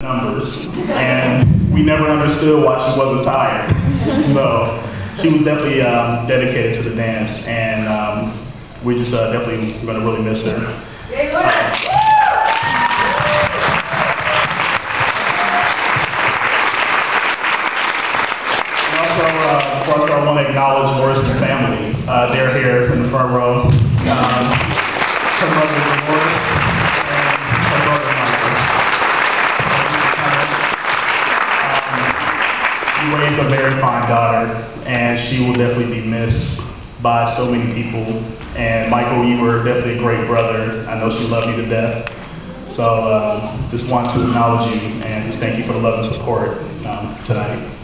numbers, and we never understood why she wasn't tired. So she was definitely um, dedicated to the dance, and um, we just uh, definitely going to really miss her. And also, uh, I want to acknowledge Morrison's family. Uh, they're here in the front row. Um, daughter, and she will definitely be missed by so many people. And Michael, you were definitely a great brother. I know she loved you to death. So um, just want to acknowledge you and just thank you for the love and support um, tonight.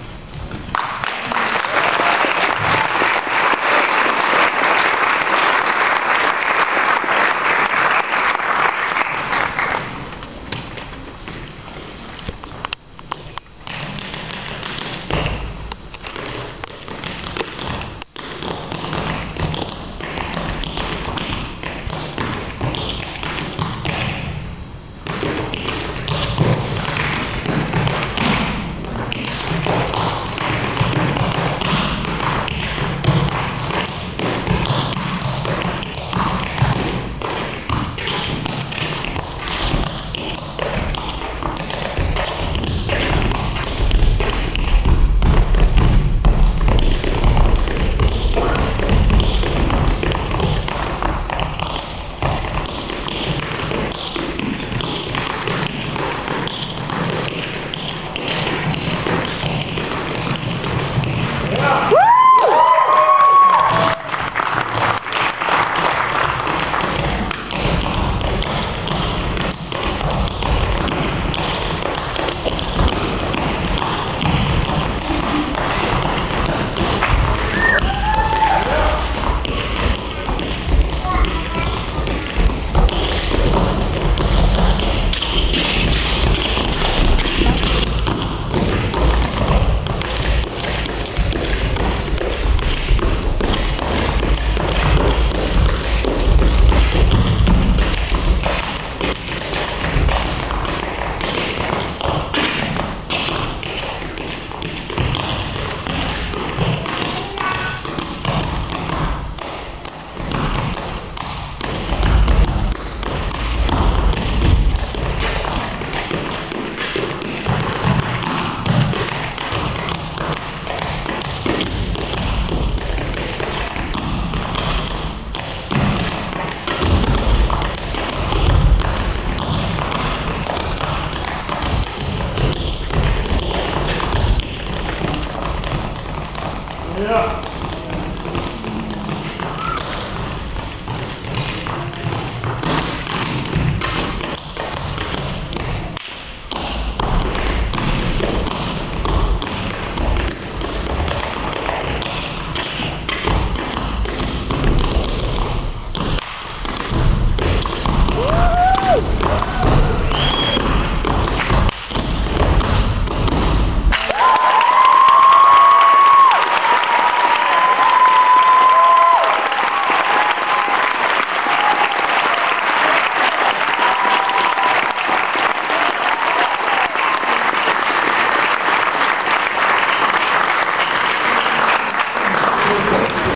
자.